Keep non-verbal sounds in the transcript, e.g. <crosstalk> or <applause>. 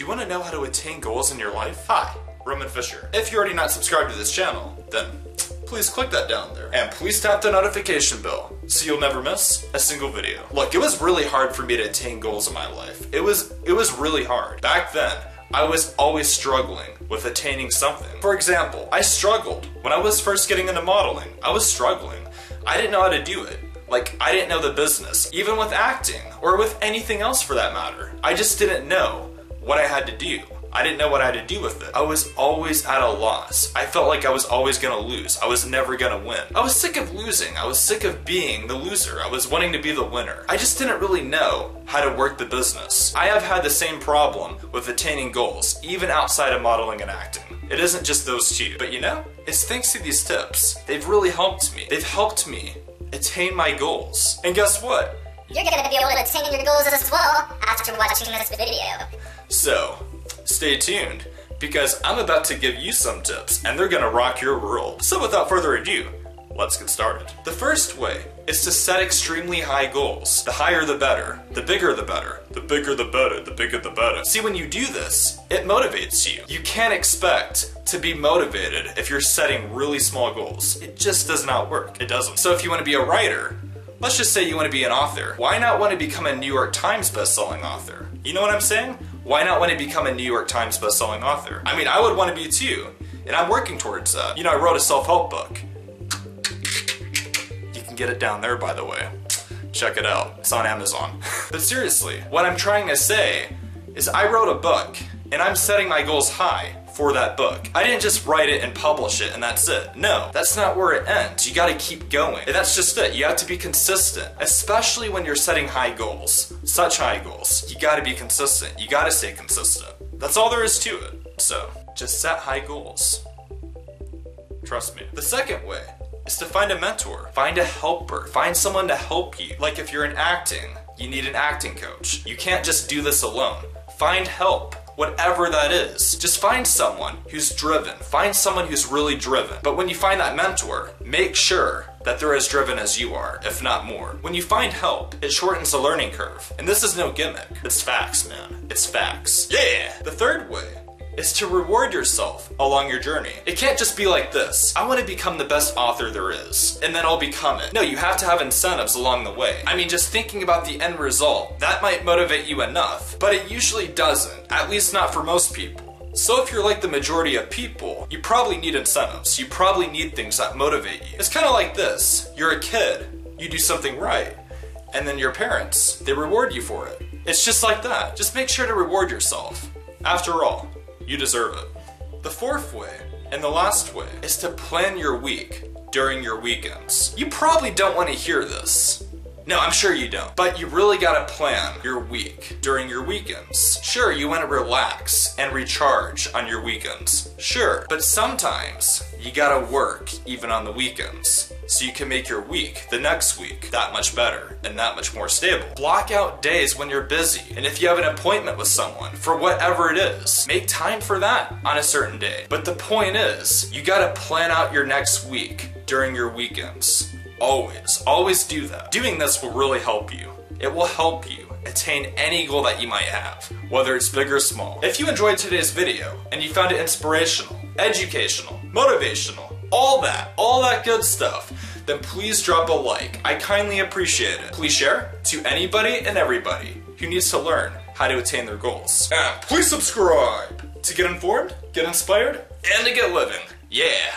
Do you want to know how to attain goals in your life? Hi, Roman Fischer. If you're already not subscribed to this channel, then please click that down there. And please tap the notification bell so you'll never miss a single video. Look, it was really hard for me to attain goals in my life. It was it was really hard. Back then, I was always struggling with attaining something. For example, I struggled when I was first getting into modeling. I was struggling. I didn't know how to do it. Like, I didn't know the business, even with acting, or with anything else for that matter. I just didn't know what I had to do. I didn't know what I had to do with it. I was always at a loss. I felt like I was always gonna lose. I was never gonna win. I was sick of losing. I was sick of being the loser. I was wanting to be the winner. I just didn't really know how to work the business. I have had the same problem with attaining goals, even outside of modeling and acting. It isn't just those two. But you know, it's thanks to these tips. They've really helped me. They've helped me attain my goals. And guess what? You're gonna be able to attain your goals as well after watching this video. So, stay tuned because I'm about to give you some tips and they're gonna rock your world. So without further ado, let's get started. The first way is to set extremely high goals. The higher the better. The bigger the better. The bigger the better. The bigger the better. See, when you do this, it motivates you. You can't expect to be motivated if you're setting really small goals. It just does not work. It doesn't. So if you want to be a writer, let's just say you want to be an author. Why not want to become a New York Times bestselling author? You know what I'm saying? Why not want to become a New York Times bestselling author? I mean, I would want to be too, and I'm working towards that. You know, I wrote a self-help book. You can get it down there, by the way. Check it out. It's on Amazon. <laughs> but seriously, what I'm trying to say is I wrote a book, and I'm setting my goals high for that book. I didn't just write it and publish it and that's it. No, that's not where it ends. You gotta keep going. And that's just it. You have to be consistent, especially when you're setting high goals, such high goals. You gotta be consistent. You gotta stay consistent. That's all there is to it. So, just set high goals. Trust me. The second way is to find a mentor, find a helper, find someone to help you. Like if you're in acting, you need an acting coach. You can't just do this alone. Find help whatever that is. Just find someone who's driven. Find someone who's really driven. But when you find that mentor, make sure that they're as driven as you are, if not more. When you find help, it shortens the learning curve. And this is no gimmick. It's facts, man. It's facts. Yeah! The third way is to reward yourself along your journey. It can't just be like this. I want to become the best author there is, and then I'll become it. No, you have to have incentives along the way. I mean, just thinking about the end result, that might motivate you enough, but it usually doesn't, at least not for most people. So if you're like the majority of people, you probably need incentives. You probably need things that motivate you. It's kind of like this. You're a kid, you do something right, and then your parents, they reward you for it. It's just like that. Just make sure to reward yourself. After all, you deserve it. The fourth way, and the last way, is to plan your week during your weekends. You probably don't want to hear this. No, I'm sure you don't. But you really gotta plan your week during your weekends. Sure, you wanna relax and recharge on your weekends. Sure, but sometimes you gotta work even on the weekends so you can make your week, the next week, that much better and that much more stable. Block out days when you're busy, and if you have an appointment with someone, for whatever it is, make time for that on a certain day. But the point is, you gotta plan out your next week during your weekends. Always, always do that. Doing this will really help you. It will help you attain any goal that you might have, whether it's big or small. If you enjoyed today's video and you found it inspirational, educational, motivational, all that, all that good stuff, then please drop a like. I kindly appreciate it. Please share to anybody and everybody who needs to learn how to attain their goals. And please subscribe to get informed, get inspired, and to get living. Yeah.